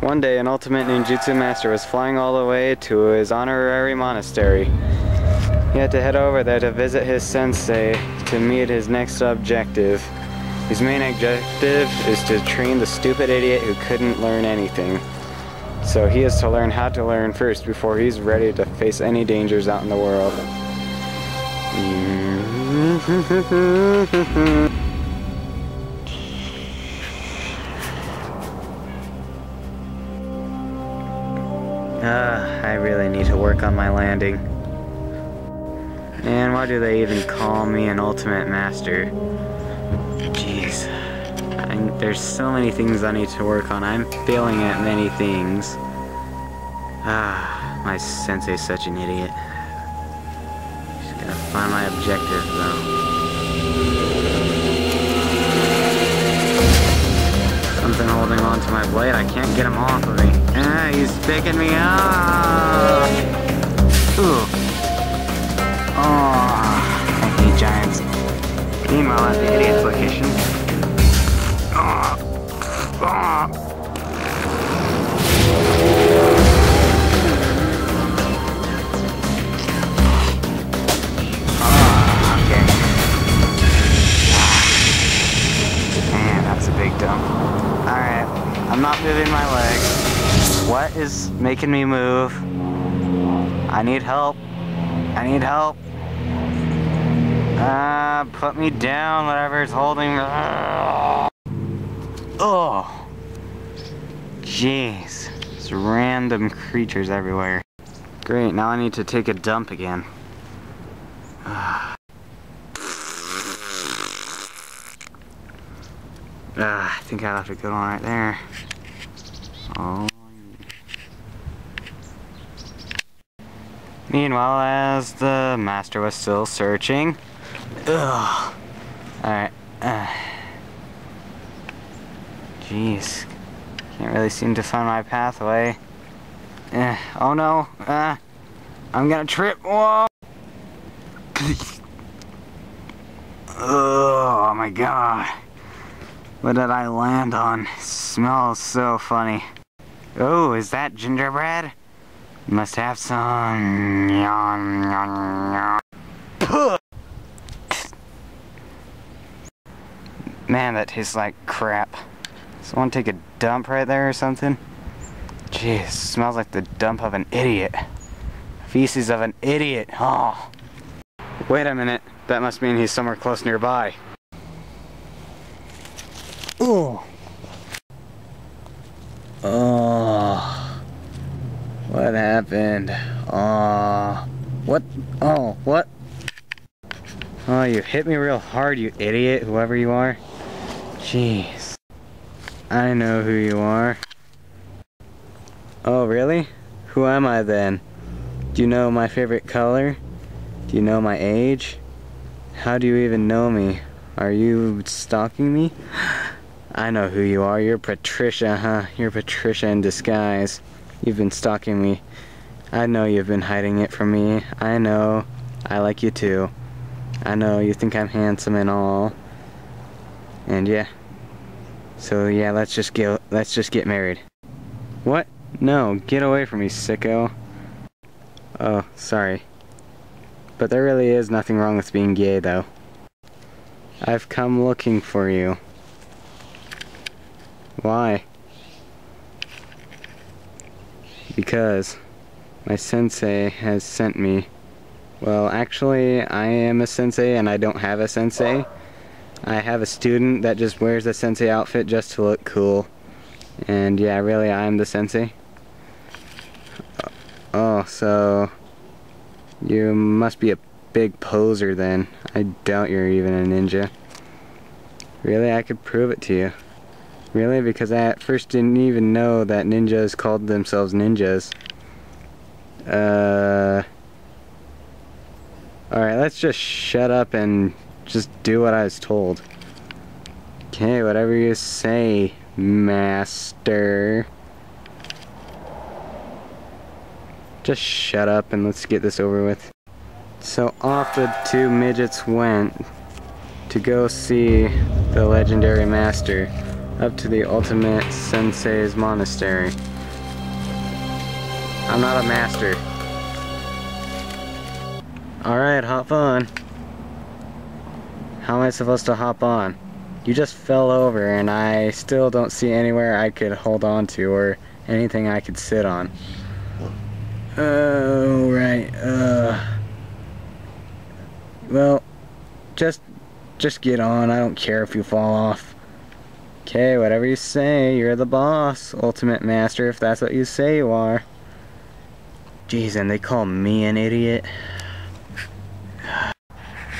One day, an ultimate ninjutsu master was flying all the way to his honorary monastery. He had to head over there to visit his sensei to meet his next objective. His main objective is to train the stupid idiot who couldn't learn anything. So he has to learn how to learn first before he's ready to face any dangers out in the world. Mm-hmm. Ah, I really need to work on my landing. And why do they even call me an ultimate master? Jeez. I, there's so many things I need to work on. I'm failing at many things. Ah, my sensei's such an idiot. Just gotta find my objective though. Something holding on to my blade. I can't get him off of me. Ah, he's picking me up. Ooh. Oh, I hate giants. Meanwhile, at the idiot's location. Is making me move? I need help. I need help. Ah, uh, put me down, whatever whatever's holding me. Oh. Jeez. There's random creatures everywhere. Great, now I need to take a dump again. Ah, I think I left a good one right there. Oh. Meanwhile, as the master was still searching, ugh. Alright. Uh. Jeez. Can't really seem to find my pathway. Uh, oh no. Uh, I'm gonna trip. Whoa. oh my god. What did I land on? It smells so funny. Oh, is that gingerbread? Must have some. Man, that tastes like crap. Someone take a dump right there or something? Jeez, smells like the dump of an idiot. Feces of an idiot. Oh. Wait a minute. That must mean he's somewhere close nearby. Ooh. Oh. What happened? Oh. What? Oh, what? Oh, you hit me real hard, you idiot, whoever you are. Jeez. I know who you are. Oh, really? Who am I then? Do you know my favorite color? Do you know my age? How do you even know me? Are you stalking me? I know who you are. You're Patricia, huh? You're Patricia in disguise. You've been stalking me. I know you've been hiding it from me. I know. I like you too. I know you think I'm handsome and all. And yeah. So yeah, let's just get let's just get married. What? No, get away from me, sicko. Oh, sorry. But there really is nothing wrong with being gay though. I've come looking for you. Why? Because my sensei has sent me. Well, actually, I am a sensei and I don't have a sensei. I have a student that just wears a sensei outfit just to look cool. And yeah, really, I'm the sensei. Oh, so you must be a big poser then. I doubt you're even a ninja. Really, I could prove it to you. Really? Because I at first didn't even know that ninjas called themselves ninjas. Uh... Alright, let's just shut up and just do what I was told. Okay, whatever you say, master. Just shut up and let's get this over with. So off the two midgets went to go see the legendary master up to the ultimate sensei's monastery. I'm not a master. Alright, hop on. How am I supposed to hop on? You just fell over and I still don't see anywhere I could hold on to or anything I could sit on. Oh, right, uh... Well, just, just get on. I don't care if you fall off. Okay, whatever you say, you're the boss, Ultimate Master, if that's what you say you are. Jeez, and they call me an idiot.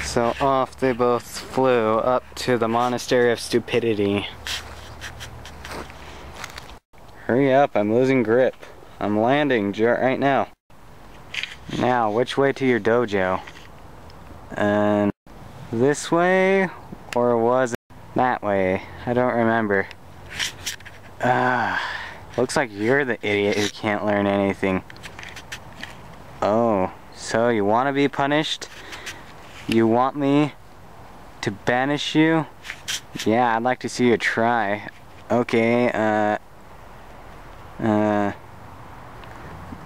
So off they both flew up to the Monastery of Stupidity. Hurry up, I'm losing grip. I'm landing right now. Now, which way to your dojo? And this way, or was it that way? I don't remember. Ah, looks like you're the idiot who can't learn anything. Oh, so you want to be punished? You want me to banish you? Yeah, I'd like to see you try. Okay, uh... Uh...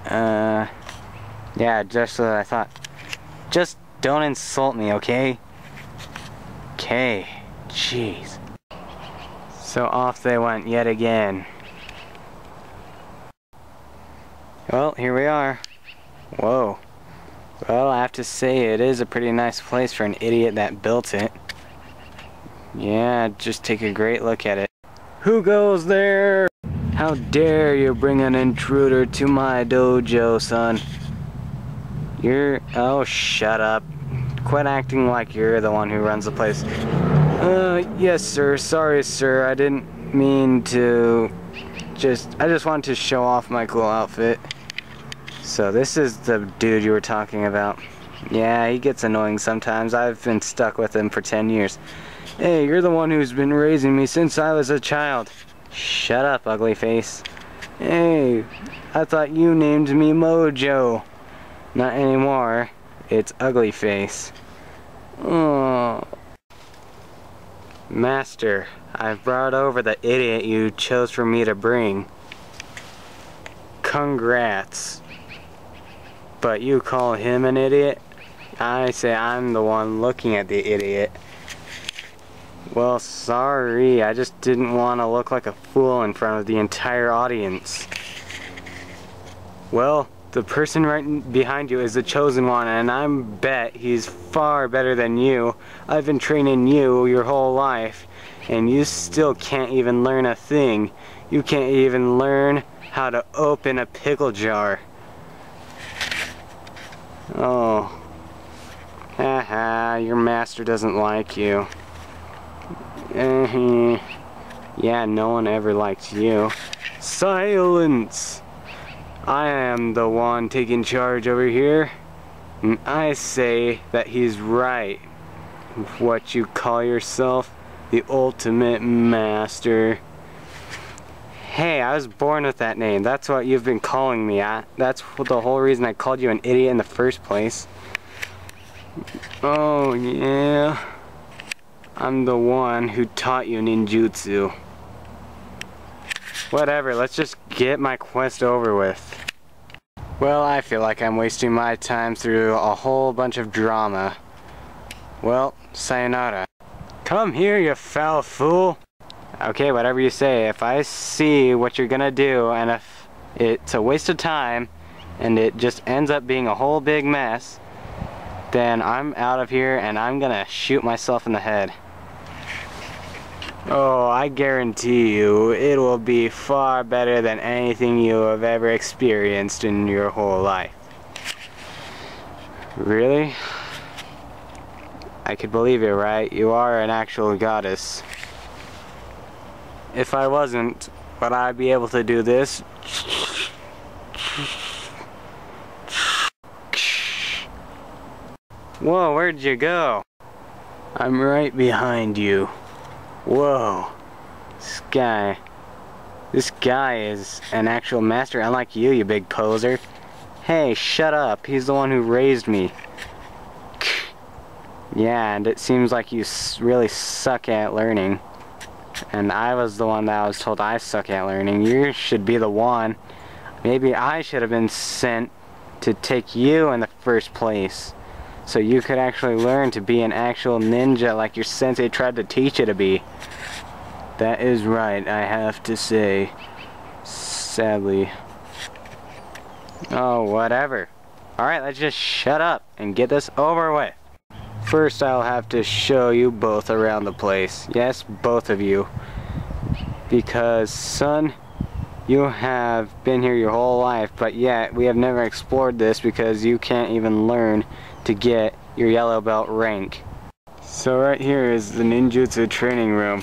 Uh... Yeah, just what I thought. Just don't insult me, okay? Okay. Jeez. So off they went yet again. Well, here we are. Whoa. Well, I have to say, it is a pretty nice place for an idiot that built it. Yeah, just take a great look at it. Who goes there? How dare you bring an intruder to my dojo, son? You're... Oh, shut up. Quit acting like you're the one who runs the place. Uh, yes, sir. Sorry, sir. I didn't mean to... Just... I just wanted to show off my cool outfit. So this is the dude you were talking about. Yeah, he gets annoying sometimes. I've been stuck with him for 10 years. Hey, you're the one who's been raising me since I was a child. Shut up, ugly face. Hey, I thought you named me Mojo. Not anymore. It's ugly face. Oh. Master, I've brought over the idiot you chose for me to bring. Congrats. But you call him an idiot? I say I'm the one looking at the idiot. Well, sorry, I just didn't want to look like a fool in front of the entire audience. Well, the person right behind you is the chosen one, and I'm bet he's far better than you. I've been training you your whole life, and you still can't even learn a thing. You can't even learn how to open a pickle jar. Oh. Haha, your master doesn't like you. Uh -huh. Yeah, no one ever liked you. Silence! I am the one taking charge over here. And I say that he's right. What you call yourself, the ultimate master. Hey, I was born with that name. That's what you've been calling me at. That's the whole reason I called you an idiot in the first place. Oh, yeah. I'm the one who taught you ninjutsu. Whatever, let's just get my quest over with. Well, I feel like I'm wasting my time through a whole bunch of drama. Well, sayonara. Come here, you foul fool! Okay, whatever you say. If I see what you're gonna do and if it's a waste of time and it just ends up being a whole big mess, then I'm out of here and I'm gonna shoot myself in the head. Oh, I guarantee you it will be far better than anything you have ever experienced in your whole life. Really? I could believe it, right? You are an actual goddess. If I wasn't, would I be able to do this? Whoa, where'd you go? I'm right behind you. Whoa. This guy. This guy is an actual master, unlike you, you big poser. Hey, shut up. He's the one who raised me. Yeah, and it seems like you really suck at learning. And I was the one that was told I suck at learning. You should be the one. Maybe I should have been sent to take you in the first place. So you could actually learn to be an actual ninja like your sensei tried to teach you to be. That is right, I have to say. Sadly. Oh, whatever. Alright, let's just shut up and get this over with. First, I'll have to show you both around the place. Yes, both of you. Because, son, you have been here your whole life, but yet we have never explored this because you can't even learn to get your yellow belt rank. So right here is the ninjutsu training room.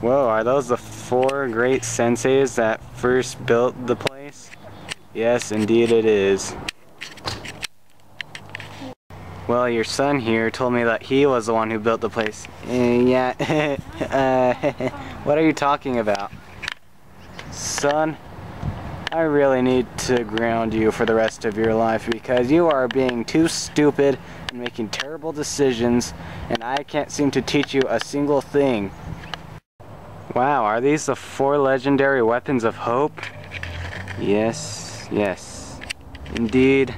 Whoa, are those the four great senseis that first built the place? Yes, indeed it is. Well, your son here told me that he was the one who built the place. Uh, yeah, uh, what are you talking about? Son, I really need to ground you for the rest of your life because you are being too stupid and making terrible decisions and I can't seem to teach you a single thing. Wow, are these the four legendary weapons of hope? Yes, yes. Indeed,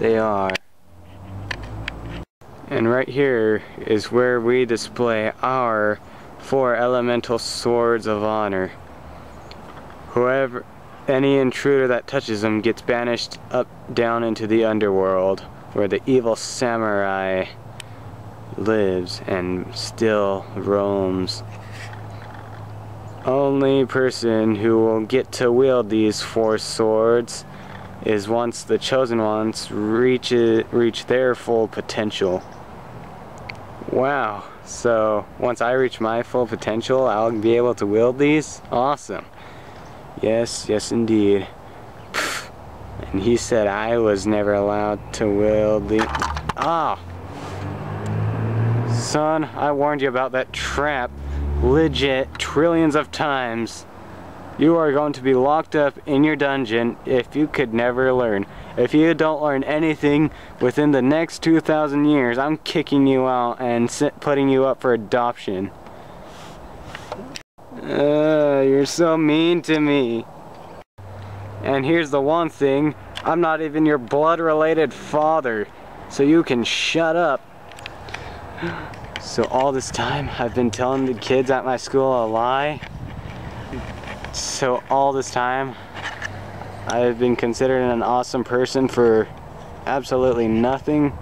they are. And right here is where we display our four elemental swords of honor. Whoever, any intruder that touches them gets banished up down into the underworld where the evil samurai lives and still roams. Only person who will get to wield these four swords is once the chosen ones reach, it, reach their full potential. Wow, so once I reach my full potential, I'll be able to wield these? Awesome. Yes, yes indeed. And he said I was never allowed to wield the... Ah! Son, I warned you about that trap legit trillions of times. You are going to be locked up in your dungeon if you could never learn. If you don't learn anything within the next 2,000 years, I'm kicking you out and putting you up for adoption. Uh, you're so mean to me. And here's the one thing, I'm not even your blood-related father, so you can shut up. So all this time, I've been telling the kids at my school a lie. So all this time, I've been considered an awesome person for absolutely nothing.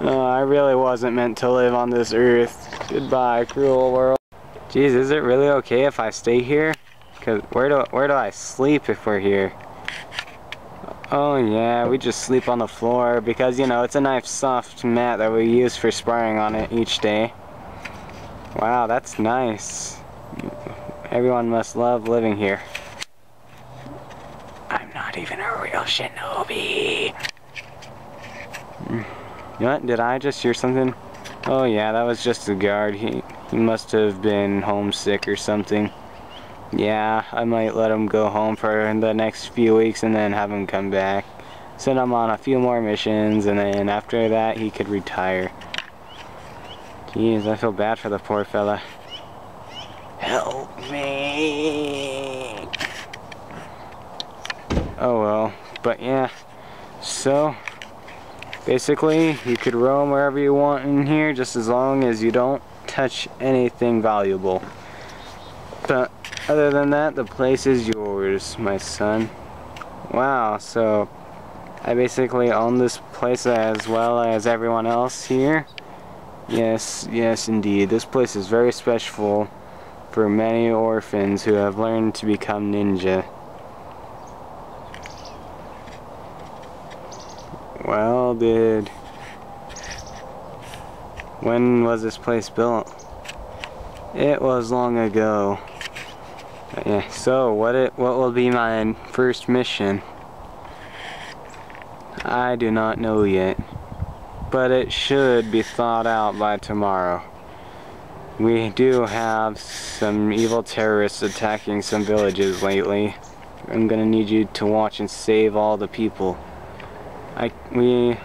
Uh, I really wasn't meant to live on this earth. Goodbye, cruel world. Jeez, is it really okay if I stay here? Cause where do where do I sleep if we're here? Oh yeah, we just sleep on the floor because you know it's a nice soft mat that we use for sparring on it each day. Wow, that's nice. Everyone must love living here I'm not even a real shinobi. Hmm. What? Did I just hear something? Oh yeah, that was just the guard. He, he must have been homesick or something. Yeah, I might let him go home for the next few weeks and then have him come back. Send him on a few more missions and then after that he could retire. Jeez, I feel bad for the poor fella. Help me! oh well but yeah so basically you could roam wherever you want in here just as long as you don't touch anything valuable. But other than that the place is yours my son. Wow so I basically own this place as well as everyone else here? Yes yes indeed. This place is very special for many orphans who have learned to become ninja. Well, did... When was this place built? It was long ago. But yeah, so what it what will be my first mission? I do not know yet. But it should be thought out by tomorrow. We do have some evil terrorists attacking some villages lately. I'm gonna need you to watch and save all the people. I, we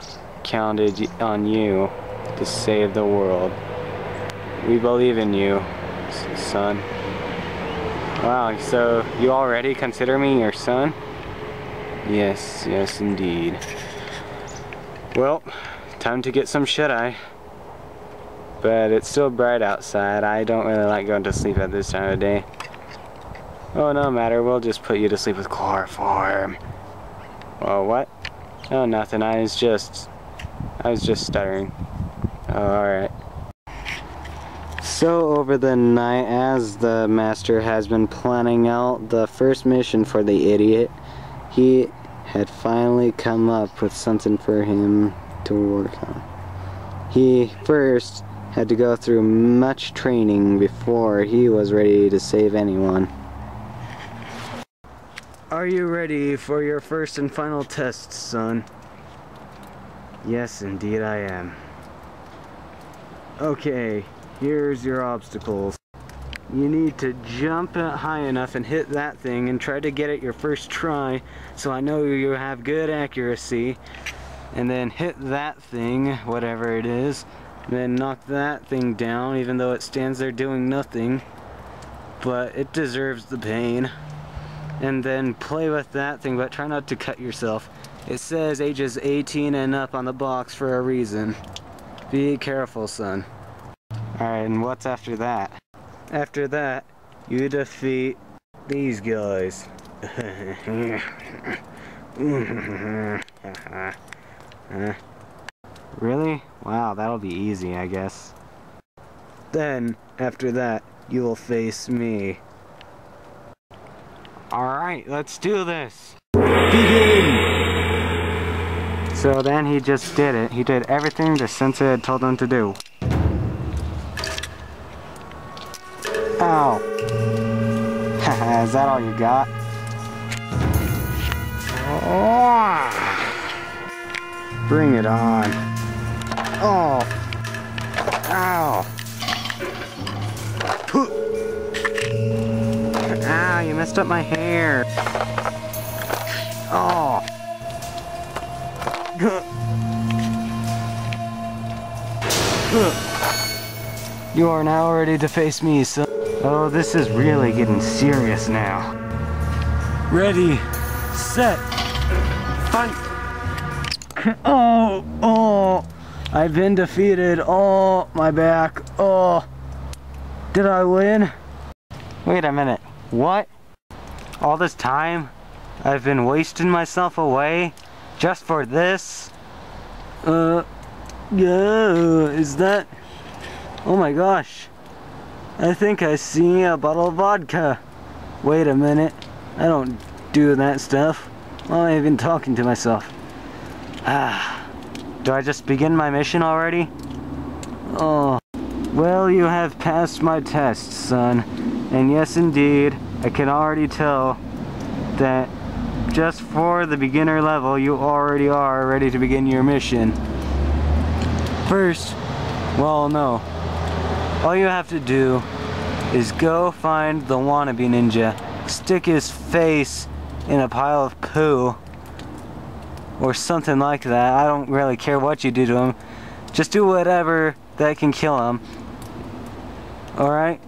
counted on you to save the world. We believe in you, son. Wow, so you already consider me your son? Yes, yes indeed. Well, time to get some shut-eye. But it's still bright outside. I don't really like going to sleep at this time of day. Oh, no matter. We'll just put you to sleep with chloroform. Oh, what? Oh, nothing. I was just... I was just stuttering. Alright. So over the night, as the master has been planning out the first mission for the idiot, he had finally come up with something for him to work on. He first had to go through much training before he was ready to save anyone. Are you ready for your first and final test, son? Yes, indeed I am. Okay, here's your obstacles. You need to jump high enough and hit that thing and try to get it your first try so I know you have good accuracy. And then hit that thing, whatever it is, then knock that thing down even though it stands there doing nothing but it deserves the pain. And then play with that thing but try not to cut yourself. It says ages 18 and up on the box for a reason be careful son alright and what's after that after that you defeat these guys really? Wow, that'll be easy, I guess. Then, after that, you will face me. Alright, let's do this! Begin! So then he just did it. He did everything the sensei had told him to do. Ow! Is that all you got? Bring it on. Oh! Ow! Ow, you messed up my hair. Oh! You are now ready to face me, son. Oh, this is really getting serious now. Ready, set, fight! Oh, oh, I've been defeated. Oh, my back. Oh, did I win? Wait a minute, what? All this time, I've been wasting myself away just for this? Uh, yeah, is that? Oh my gosh. I think I see a bottle of vodka. Wait a minute. I don't do that stuff. Why am I even talking to myself? Ah. Do I just begin my mission already? Oh. Well, you have passed my test, son. And yes, indeed, I can already tell that just for the beginner level, you already are ready to begin your mission. First, well, no. All you have to do is go find the wannabe ninja, stick his face in a pile of poo, or something like that. I don't really care what you do to him. Just do whatever that can kill him. Alright?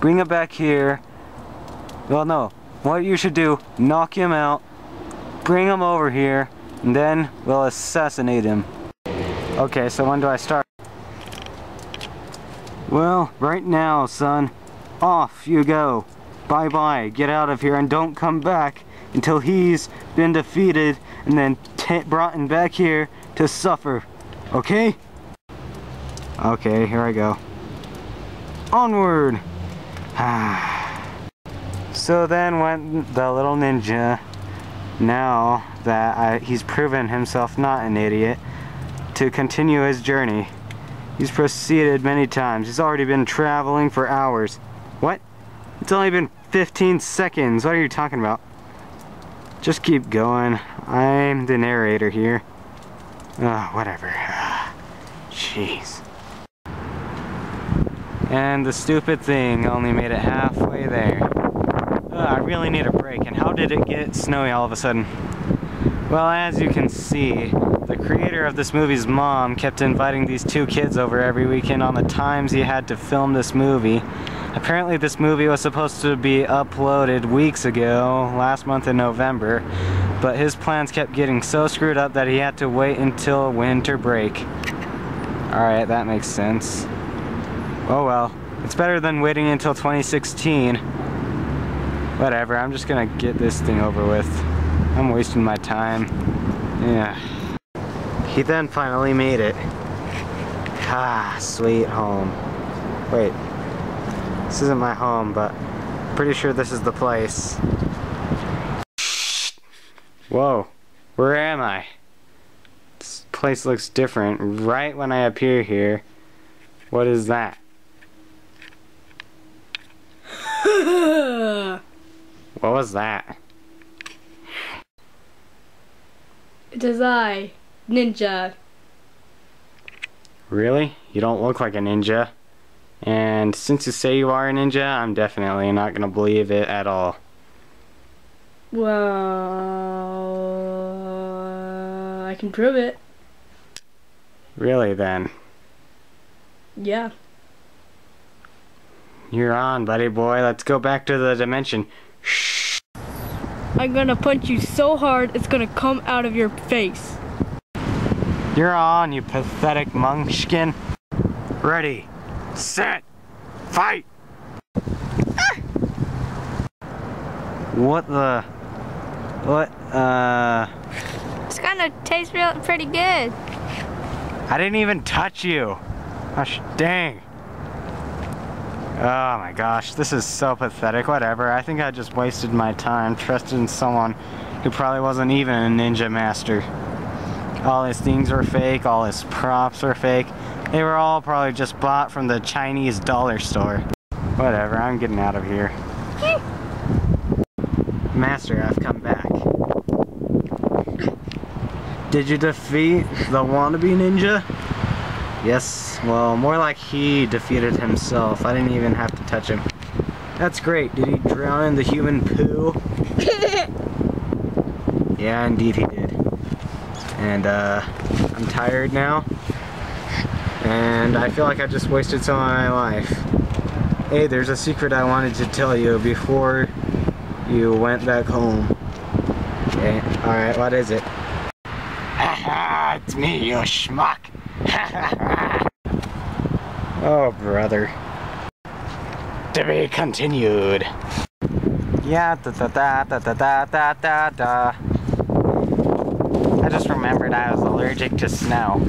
Bring him back here. Well, no. What you should do, knock him out, bring him over here, and then we'll assassinate him. Okay, so when do I start? Well, right now, son. Off you go. Bye-bye. Get out of here and don't come back until he's been defeated and then brought in back here to suffer. Okay? Okay, here I go. Onward! so then went the little ninja, now that I, he's proven himself not an idiot, to continue his journey. He's proceeded many times. He's already been traveling for hours. What? It's only been 15 seconds. What are you talking about? Just keep going. I'm the narrator here. Oh, whatever. Ah, jeez. And the stupid thing only made it halfway there. Ah, I really need a break. And how did it get snowy all of a sudden? Well, as you can see, creator of this movie's mom kept inviting these two kids over every weekend on the times he had to film this movie. Apparently this movie was supposed to be uploaded weeks ago, last month in November, but his plans kept getting so screwed up that he had to wait until winter break. Alright, that makes sense. Oh well, it's better than waiting until 2016. Whatever, I'm just gonna get this thing over with. I'm wasting my time. Yeah. He then finally made it. Ah, sweet home. Wait. This isn't my home, but pretty sure this is the place. Whoa. Where am I? This place looks different right when I appear here. What is that? what was that? It is I, Ninja. Really? You don't look like a ninja. And since you say you are a ninja, I'm definitely not gonna believe it at all. Well, I can prove it. Really then? Yeah. You're on, buddy boy. Let's go back to the dimension. Shh. I'm gonna punch you so hard it's gonna come out of your face. You're on, you pathetic munchkin. Ready, set, fight! What the? What, uh... It's gonna taste real pretty good. I didn't even touch you. Gosh dang. Oh my gosh, this is so pathetic. Whatever, I think I just wasted my time trusting someone who probably wasn't even a ninja master. All his things were fake, all his props were fake. They were all probably just bought from the Chinese dollar store. Whatever, I'm getting out of here. Master, I've come back. Did you defeat the wannabe ninja? Yes, well, more like he defeated himself. I didn't even have to touch him. That's great. Did he drown in the human poo? yeah, indeed he did. And, uh, I'm tired now. And I feel like I just wasted some of my life. Hey, there's a secret I wanted to tell you before you went back home. Okay, alright, what is it? Haha, it's me, you schmuck. oh, brother. To be continued. Yeah, da da da da da da da da just remembered I was allergic to snow.